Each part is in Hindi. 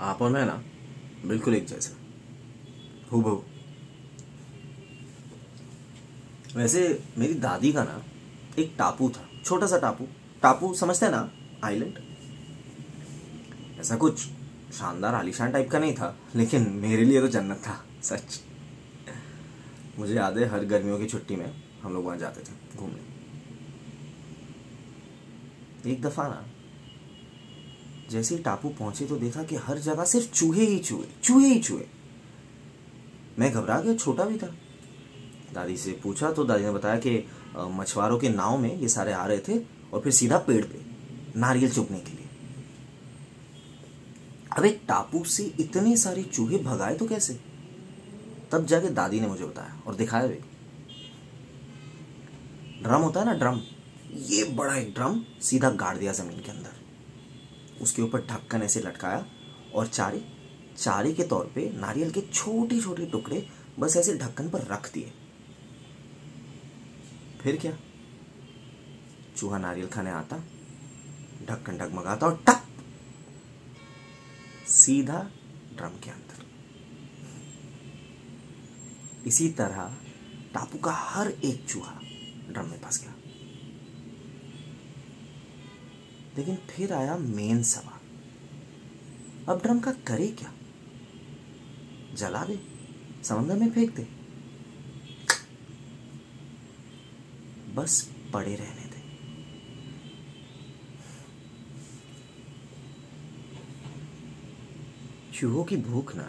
आप और मैं ना बिल्कुल एक जैसा। हूँ बहू वैसे मेरी दादी का ना एक टापू था छोटा सा टापू। टापू समझते हैं ना आइलैंड ऐसा कुछ शानदार आलिशान टाइप का नहीं था, लेकिन मेरे लिए तो जन्नत था, सच। मुझे याद है, हर गर्मियों की छुट्टी में हम लोग वहाँ जाते थे, घूमने। एक दफ़ा ना जैसे ही टापू पहुँचे तो देखा कि हर जगह सिर्फ़ चूहे ही चूहे चूहे ही चूहे। मैं घबरा गया, छोटा भी था। दादी से पूछा तो दादी ने बताया कि मछुआरों के नाव में ये सारे आ रहे थे और फिर सीधा पेड़ पे, नारियल चुपने के लिए। अब एक टापू से इतने सारे चूहे भगाए तो कैसे? तब जाके दादी ने मुझे बताया और दिखाया भी। ड्रम होता है ना, ड्रम? ये बड़ा एक ड्रम सीधा गाड़ दिया ज़मीन के अंदर। उसके ऊपर ढक्कन ऐसे लटकाया और चारे चारे के तौर पे नारियल के छोटे छोटे टुकड़े बस ऐसे ढक्कन पर रख दिए। फिर क्या? चूहा नारियल खाने आता, ढक्कन ढकमगाता और टक सीधा ड्रम के अंदर। इसी तरह टापू का हर एक चूहा ड्रम में फंस गया। लेकिन फिर आया मेन सवाल। अब ड्रम का करे क्या? जला दे, समंदर में फेंक दे। बस पड़े रहने चूहों की भूख ना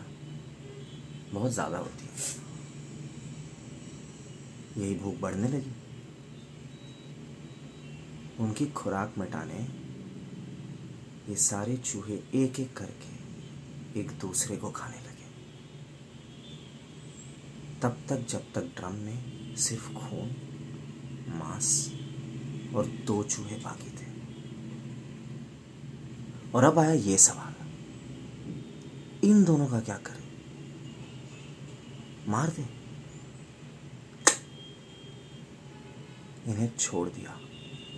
बहुत ज़्यादा होती है। यही भूख बढ़ने लगी। उनकी खुराक मिटाने ये सारे चूहे एक एक करके एक दूसरे को खाने लगे। तब तक जब तक ड्रम में सिर्फ़ खून, मांस और दो चूहे बाकी थे। और अब आया ये सवाल, इन दोनों का क्या करें? मार दे? इन्हें छोड़ दिया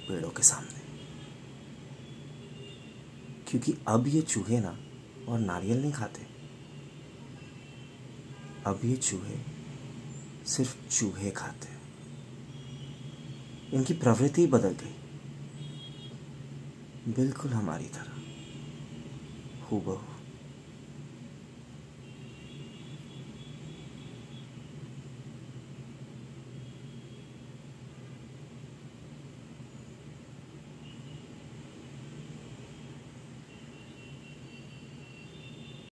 पेड़ों के सामने। क्योंकि अब ये चूहे ना, और नारियल नहीं खाते। अब ये चूहे सिर्फ़ चूहे खाते इनकी प्रवृत्ति बदल गई। बिल्कुल हमारी तरह, हूबहू।